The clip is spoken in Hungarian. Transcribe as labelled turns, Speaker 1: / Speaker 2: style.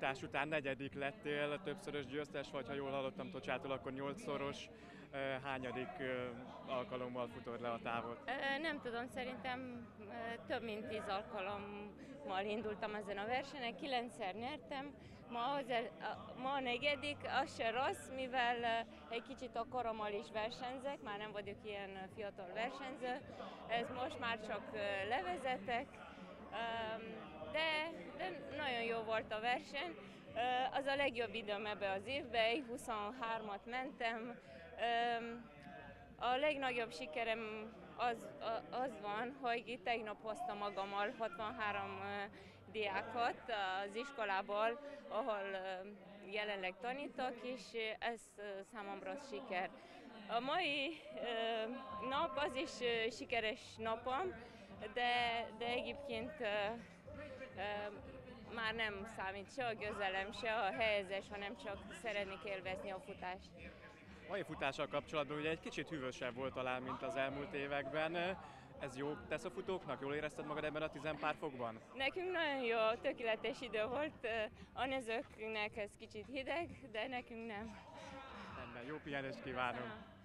Speaker 1: futás után negyedik lettél, többszörös győztes vagy, ha jól hallottam Tocsától, akkor nyolcszoros. Hányadik alkalommal futod le a távot?
Speaker 2: Nem tudom, szerintem több mint tíz alkalommal indultam ezen a versenyen, kilencszer nyertem, ma, az, ma a negyedik, az se rossz, mivel egy kicsit a korommal is versenyzek, már nem vagyok ilyen fiatal versenyző, ez most már csak levezetek, volt a verseny. Az a legjobb időm ebbe az évben, 23-at mentem. A legnagyobb sikerem az, az van, hogy tegnap hoztam magammal 63 diákot az iskolából, ahol jelenleg tanítok, és ez számomra siker. A mai nap az is sikeres napom, de, de egyébként már nem számít se a gözelem, se a helyezés, hanem csak szeretnék élvezni a futást.
Speaker 1: Mai futással kapcsolatban ugye egy kicsit hűvösebb volt talán, mint az elmúlt években. Ez jó tesz a futóknak? Jól érezted magad ebben a tizenpár fokban?
Speaker 2: Nekünk nagyon jó, tökéletes idő volt. A nézőknek ez kicsit hideg, de nekünk nem.
Speaker 1: Rendben, jó pihenést kívánunk!
Speaker 2: Aha.